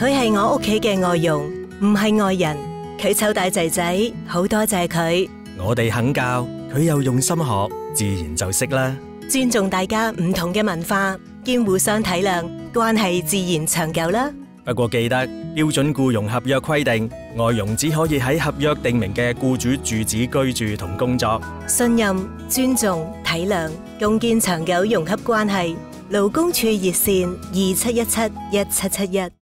佢系我屋企嘅外佣唔系外人。佢凑大仔仔好多谢佢。我哋肯教佢又用心学自然就识啦。尊重大家唔同嘅文化兼互相体谅关系自然长久啦。不过记得标准雇佣合约规定外佣只可以喺合约定明嘅雇主住址居住同工作。信任尊重体谅共建长久融洽关系劳工处热线二七一七一七七一。